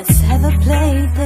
Let's have a play.